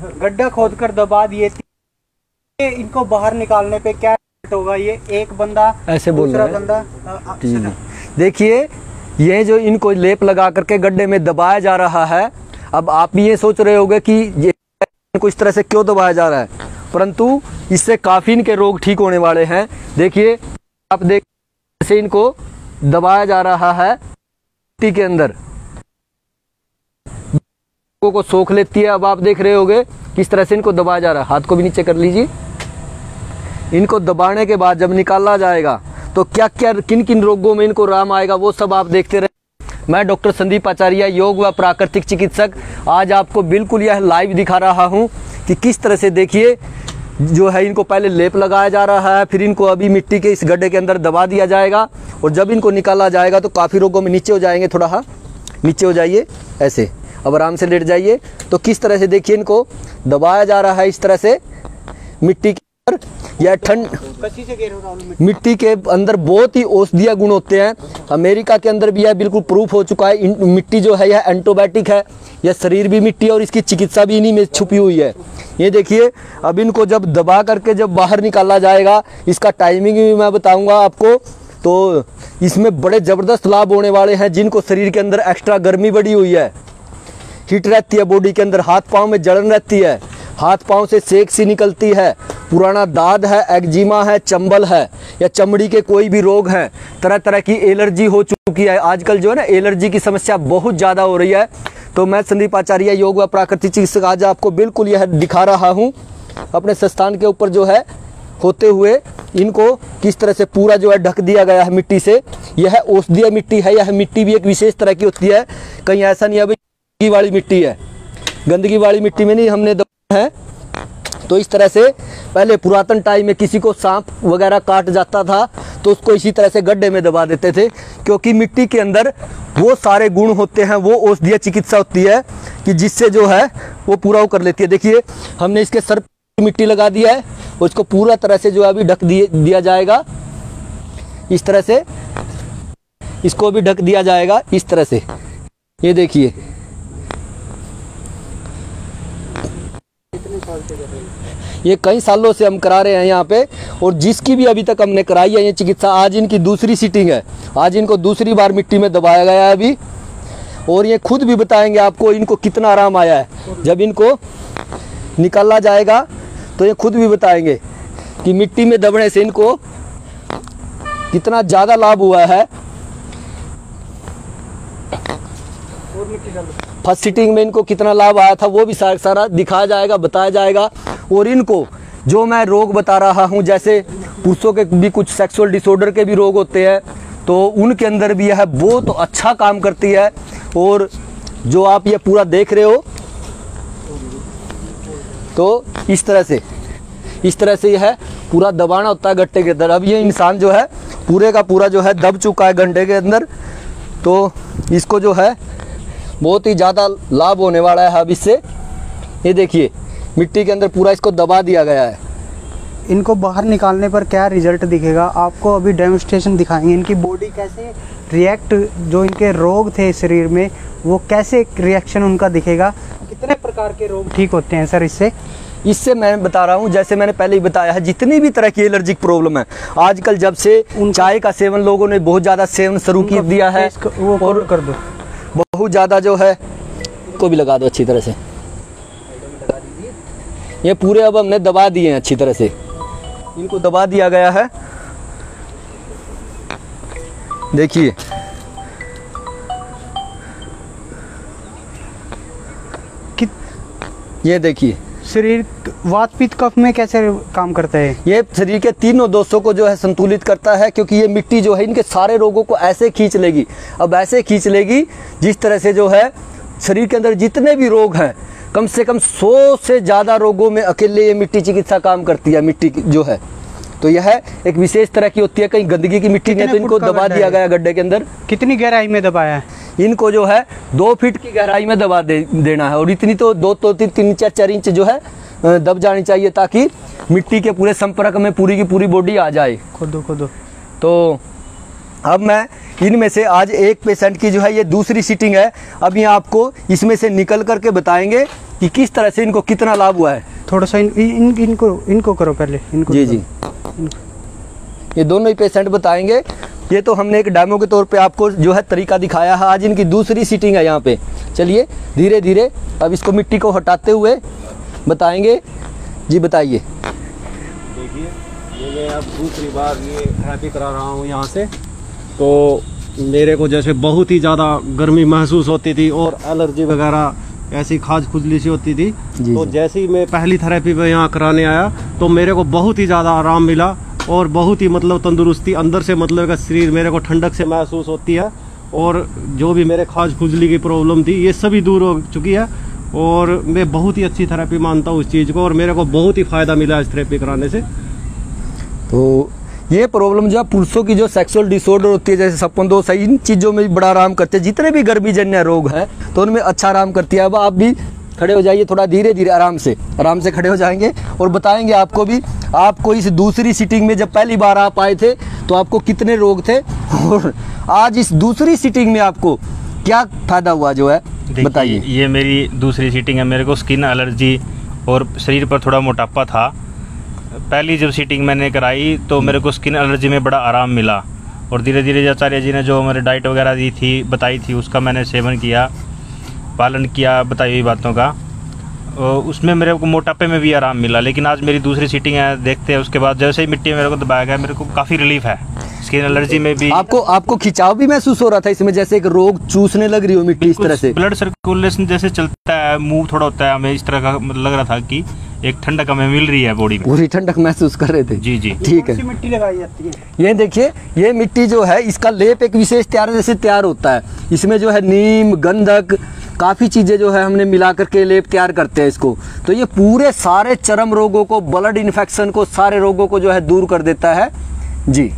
गड्ढा खोद कर दबा दिए थे। इनको बाहर निकालने पे क्या होगा? ये एक बंदा ऐसे बोल दूसरा रहा है। बंदा अ, अ, जी देखिए ये जो इनको लेप लगा करके गड्ढे में दबाया जा रहा है अब आप ये सोच रहे होंगे कि ये इनको इस तरह से क्यों दबाया जा रहा है? परंतु इससे काफ़ी इनके रोग ठीक होने वाले हैं। देखिए आप देख से इनको दबाया जा रहा है मिट्टी के अंदर। को सोख लेती है। अब आप देख रहे होंगे किस तरह से इनको दबाया जा रहा है। हाथ को भी नीचे कर लीजिए। इनको दबाने के बाद जब निकाला जाएगा तो क्या क्या किन किन रोगों में इनको राम आएगा, वो सब आप देखते रहे। मैं डॉक्टर संदीप आचार्य, योग व प्राकृतिक चिकित्सक, आज आपको बिल्कुल यह लाइव दिखा रहा हूँ कि किस तरह से देखिए, जो है इनको पहले लेप लगाया जा रहा है, फिर इनको अभी मिट्टी के इस गड्ढे के अंदर दबा दिया जाएगा, और जब इनको निकाला जाएगा तो काफ़ी रोगों में नीचे हो जाएँगे थोड़ा हाँ नीचे हो जाइए, ऐसे। अब आराम से लेट जाइए। तो किस तरह से देखिए इनको? दबाया जा रहा है इस तरह से। मिट्टी के अंदर या ठंड मिट्टी। मिट्टी के अंदर बहुत ही औषधीय गुण होते हैं। अमेरिका के अंदर भी यह बिल्कुल प्रूफ हो चुका है। मिट्टी जो है यह एंटोबायोटिक है। यह शरीर भी मिट्टी है और इसकी चिकित्सा भी इन्हीं में छुपी हुई है। ये देखिए अब इनको जब दबा करके जब बाहर निकाला जाएगा इसका टाइमिंग भी मैं बताऊँगा आपको। तो इसमें बड़े ज़बरदस्त लाभ होने वाले हैं जिनको शरीर के अंदर एक्स्ट्रा गर्मी बढ़ी हुई है। हीट रहती है बॉडी के अंदर, हाथ पाँव में जलन रहती है। हाथ पाँव से सेक सी निकलती है। पुराना दाद है, एक्जिमा है, चंबल है। या चमड़ी के कोई भी रोग हैं तरह तरह की एलर्जी हो चुकी है। आजकल जो है ना, एलर्जी की समस्या बहुत ज़्यादा हो रही है। तो मैं संदीप आचार्य, योग व प्राकृतिक चिकित्सक, आज आपको बिल्कुल यह दिखा रहा हूँ। अपने संस्थान के ऊपर जो है, होते हुए इनको किस तरह से पूरा जो है ढक दिया गया है मिट्टी से। यह औषधीय मिट्टी है, यह मिट्टी भी एक विशेष तरह की होती है। कहीं ऐसा नहीं है गंदगी वाली मिट्टी है। गंदगी वाली मिट्टी में नहीं, हमने दबाया है। तो इस तरह से पहले पुरातन टाइम में किसी को सांप वगैरह काट जाता था तो उसको इसी तरह से गड्ढे में दबा देते थे, क्योंकि मिट्टी के अंदर वो सारे गुण होते हैं, वो औषधीय चिकित्सा होती है, कि जिससे जो है, वो पूरा कर लेती है। देखिए, हमने इसके सर मिट्टी लगा दिया है इसको पूरा तरह से जो है अभी ढक दिया जाएगा। इस तरह से, इसको भी ढक दिया जाएगा, इस तरह से। ये देखिए ये कई सालों से हम करा रहे हैं यहाँ पे, और जिसकी भी अभी तक हमने कराई है ये चिकित्सा, आज इनकी दूसरी सीटिंग है। आज इनको दूसरी बार मिट्टी में दबाया गया है अभी। और ये खुद भी बताएँगे आपको इनको कितना आराम आया है। जब इनको निकाला जाएगा तो ये खुद भी बताएँगे कि मिट्टी में दबने से इनको कितना ज़्यादा लाभ हुआ है और मिट्टी डालो फ़र्स्ट सीटिंग में इनको कितना लाभ आया था, वो भी सारा सारा दिखाया जाएगा, बताया जाएगा। और इनको, जो मैं रोग बता रहा हूँ, जैसे पुरुषों के भी कुछ सेक्सुअल डिसऑर्डर के भी रोग होते हैं तो उनके अंदर भी यह बहुत तो अच्छा काम करती है। और जो आप ये पूरा देख रहे हो तो इस तरह से, इस तरह से यह पूरा दबाना होता है गट्टे के अंदर। अब ये इंसान जो है, पूरे का पूरा जो है, दब चुका है घंटे के अंदर। तो इसको जो है बहुत ही ज़्यादा लाभ होने वाला है अब इससे। ये देखिए मिट्टी के अंदर पूरा इसको दबा दिया गया है। इनको बाहर निकालने पर क्या रिज़ल्ट दिखेगा? आपको अभी डेमोस्ट्रेशन दिखाएँगे इनकी बॉडी कैसे रिएक्ट जो इनके रोग थे शरीर में वो कैसे रिएक्शन उनका दिखेगा? कितने प्रकार के रोग ठीक होते हैं सर इससे? इससे मैं बता रहा हूँ जैसे मैंने पहले ही बताया है जितनी भी तरह की एलर्जिक प्रॉब्लम है आजकल जब से चाय का सेवन लोगों ने बहुत ज़्यादा सेवन शुरू कर दिया है वो और कर दो। बहुत ज़्यादा जो है को भी लगा दो अच्छी तरह से। ये पूरे अब हमने दबा दिए हैं अच्छी तरह से। इनको दबा दिया गया है। देखिए। ये देखिए। शरीर वात पित्त कफ में कैसे काम करता है? ये शरीर के तीनों दोषों को जो है संतुलित करता है क्योंकि ये मिट्टी जो है इनके सारे रोगों को ऐसे खींच लेगी। अब ऐसे खींच लेगी जिस तरह से जो है शरीर के अंदर जितने भी रोग हैं कम से कम सौ से ज़्यादा रोगों में अकेले ये मिट्टी चिकित्सा काम करती है मिट्टी जो है। तो यह एक विशेष तरह की होती है कहीं गंदगी की मिट्टी नहीं तो इनको दबा दिया गया गड्ढे के अंदर। कितनी गहराई में दबाया है? इनको जो है दो फीट की गहराई में दबा दे, देना है। और इतनी तो दो तो तीन तीन चार चार इंच जो है दब जानी चाहिए ताकि मिट्टी के पूरे संपर्क में पूरी की पूरी बॉडी आ जाए। खोदो खोदो। तो अब मैं इनमें से आज एक पेशेंट की जो है ये दूसरी सीटिंग है। अब ये आपको इसमें से निकल करके बताएँगे कि किस तरह से इनको कितना लाभ हुआ है। थोड़ा सा इन, इन इनको इनको करो पहले इनको जी जी। ये दोनों ही पेशेंट बताएँगे। ये तो हमने एक डेमो के तौर पे आपको जो है तरीका दिखाया है। आज इनकी दूसरी सीटिंग है यहाँ पे। चलिए धीरे धीरे अब इसको मिट्टी को हटाते हुए बताएँगे। जी बताइए। देखिए ये मैं अब दूसरी बार ये थेरेपी करा रहा हूँ यहाँ से। तो मेरे को जैसे बहुत ही ज़्यादा गर्मी महसूस होती थी और एलर्जी वगैरह ऐसी खाज खुजली सी होती थी। तो जैसे ही मैं पहली थेरेपी पे यहाँ कराने आया तो मेरे को बहुत ही ज़्यादा आराम मिला। और बहुत ही मतलब तंदुरुस्ती, अंदर से मतलब का शरीर मेरे को ठंडक से महसूस होती है और जो भी मेरे खाज खुजली की प्रॉब्लम थी, ये सभी दूर हो चुकी है और मैं बहुत ही अच्छी थेरेपी मानता हूँ उस चीज़ को और मेरे को बहुत ही फ़ायदा मिला इस थेरेपी कराने से। तो ये प्रॉब्लम जो है पुरुषों की जो सेक्सुअल डिसऑर्डर होती है, जैसे सपन दोष है, इन चीज़ों में बड़ा आराम करते हैं। जितने भी गर्मी जन्य रोग हैं तो उनमें अच्छा आराम करती है। अब आप भी खड़े हो जाइए थोड़ा धीरे धीरे आराम से आराम से खड़े हो जाएँगे और बताएँगे आपको भी आपको इस दूसरी सीटिंग में जब पहली बार आप आए थे तो आपको कितने रोग थे? और आज इस दूसरी सीटिंग में आपको क्या फ़ायदा हुआ जो है? बताइए। ये मेरी दूसरी सीटिंग है मेरे को स्किन एलर्जी और शरीर पर थोड़ा मोटापा था। पहली जब सीटिंग मैंने कराई तो मेरे को स्किन एलर्जी में बड़ा आराम मिला। और धीरे धीरे आचार्य जी ने जो हमारे डाइट वगैरह दी थी बताई थी उसका मैंने सेवन किया। पालन किया बताई हुई बातों का। उसमें मेरे को मोटापे में भी आराम मिला लेकिन आज मेरी दूसरी सीटिंग है देखते हैं उसके बाद जैसे ही मिट्टी में मेरे को दबाया गया मेरे को काफ़ी रिलीफ है। स्किन एलर्जी में भी आपको आपको खिंचाव भी महसूस हो रहा था इसमें जैसे एक रोग चूसने लग रही हो मिट्टी इस तरह से? ब्लड सर्कुलेशन जैसे चलता है मुँह थोड़ा होता है हमें इस तरह का लग रहा था कि एक ठंडक हमें मिल रही है बॉडी में। पूरी ठंडक महसूस कर रहे थे? जी जी। ठीक है। मिट्टी लगाई जाती है? ये देखिए ये मिट्टी जो है इसका लेप एक विशेष तैयार जैसे तैयार होता है। इसमें जो है नीम गंधक काफ़ी चीज़ें जो है हमने मिला करके लेप तैयार करते हैं इसको। तो ये पूरे सारे चरम रोगों को ब्लड इन्फेक्शन को, सारे रोगों को जो है दूर कर देता है। जी।